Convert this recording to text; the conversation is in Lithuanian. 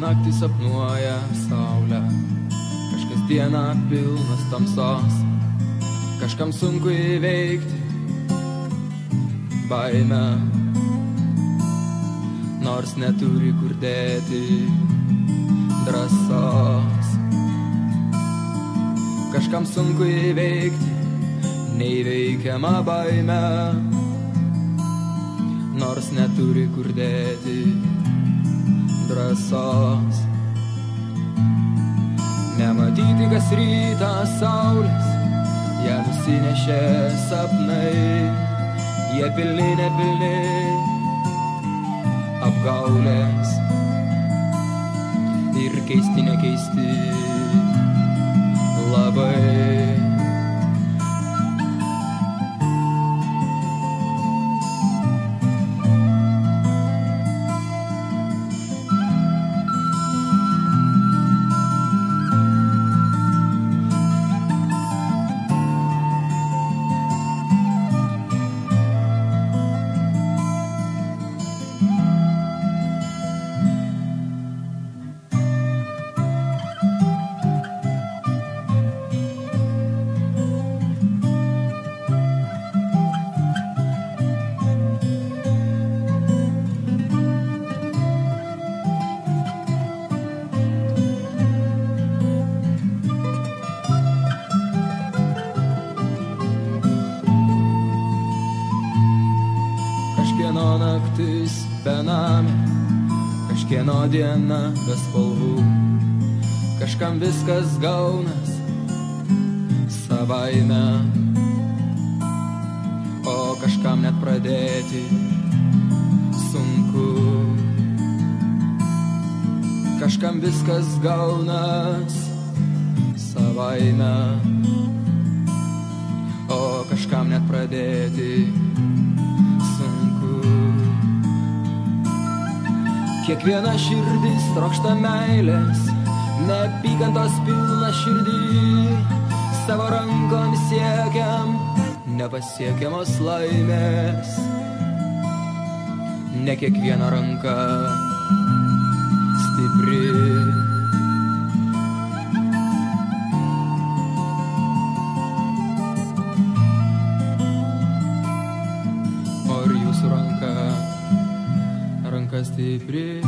naktį sapnuoja saulę, kažkas diena pilnas tamsos, kažkam sunku įveikti baimę, nors neturi kur dėti drąsos. Kažkam sunku įveikti neįveikiamą baimę, nors neturi kur dėti drąsos. Nematyti kas rytą saulės, ją nusinešė sapnai, jie pilni nepilni apgaulės ir keisti nekeisti labai. Kažkieno naktis benami, kažkieno diena be spalvų, kažkam viskas gaunas savaime, o kažkam net pradėti sunku. Kažkam viskas gaunas savaime, o kažkam net pradėti sunku. Kiekviena širdis trokšta meilės, neapykantos pilna širdį, savo rankomis siekiam nepasiekiamos laimės. Ne kiekviena ranka stipri. ranka stipri